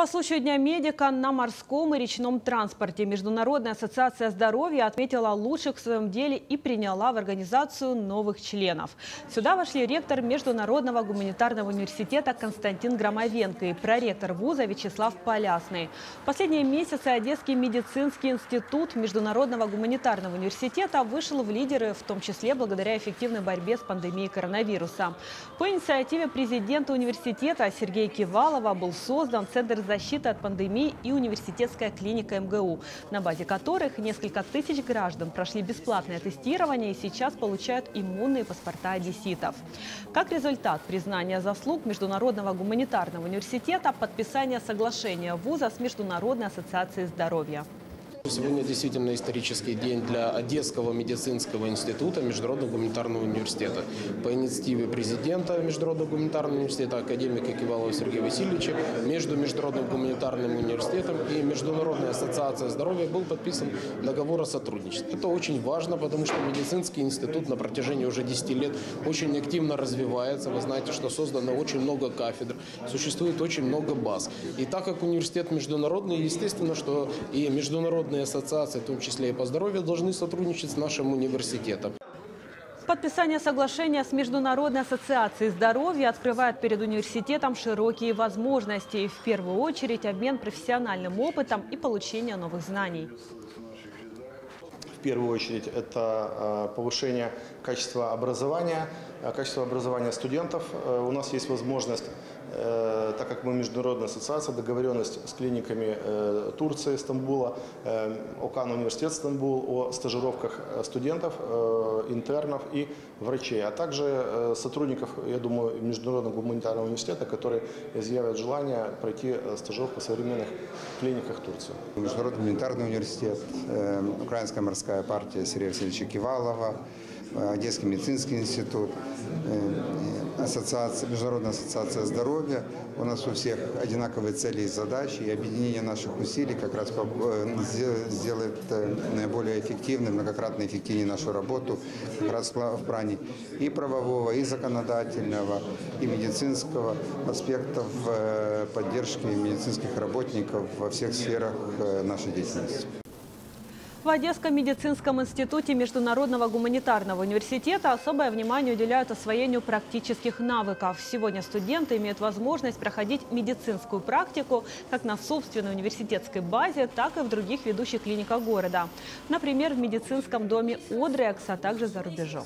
По случаю Дня медика на морском и речном транспорте Международная ассоциация здоровья отметила лучших в своем деле и приняла в организацию новых членов. Сюда вошли ректор Международного гуманитарного университета Константин Громовенко и проректор вуза Вячеслав Полясный. В последние месяцы Одесский медицинский институт Международного гуманитарного университета вышел в лидеры, в том числе благодаря эффективной борьбе с пандемией коронавируса. По инициативе президента университета Сергея Кивалова был создан Центр защиты от пандемии и университетская клиника МГУ, на базе которых несколько тысяч граждан прошли бесплатное тестирование и сейчас получают иммунные паспорта одесситов. Как результат признания заслуг Международного гуманитарного университета подписание соглашения вуза с Международной ассоциацией здоровья. Сегодня действительно исторический день для Одесского медицинского института Международного гуманитарного университета. По инициативе президента Международного гуманитарного университета, академика Кивалова Сергея Васильевича, между Международным гуманитарным университетом и Международной ассоциацией здоровья был подписан договор о сотрудничестве. Это очень важно, потому что медицинский институт на протяжении уже 10 лет очень активно развивается. Вы знаете, что создано очень много кафедр, существует очень много баз. И так как университет международный, естественно, что и международные ассоциации, в том числе и по здоровью, должны сотрудничать с нашим университетом. Подписание соглашения с Международной ассоциацией здоровья открывает перед университетом широкие возможности. И в первую очередь обмен профессиональным опытом и получение новых знаний. В первую очередь это э, повышение качества образования, э, качества образования студентов. Э, у нас есть возможность так как мы международная ассоциация, договоренность с клиниками Турции, Стамбула, ОКАН университет Стамбул о стажировках студентов, интернов и врачей, а также сотрудников, я думаю, Международного гуманитарного университета, которые изъявят желание пройти стажировку в современных клиниках Турции. Международный гуманитарный университет, Украинская морская партия Сергея Васильевича Кивалова, э, Одесский медицинский институт, э, ассоциация, Международная ассоциация здоровья. У нас у всех одинаковые цели и задачи, и объединение наших усилий как раз э, сделает наиболее эффективной, многократно эффективнее нашу работу как раз в плане и правового, и законодательного, и медицинского аспектов поддержки медицинских работников во всех сферах нашей деятельности. В Одесском медицинском институте Международного гуманитарного университета особое внимание уделяют освоению практических навыков. Сегодня студенты имеют возможность проходить медицинскую практику как на собственной университетской базе, так и в других ведущих клиниках города. Например, в медицинском доме «Одрекс», а также за рубежом.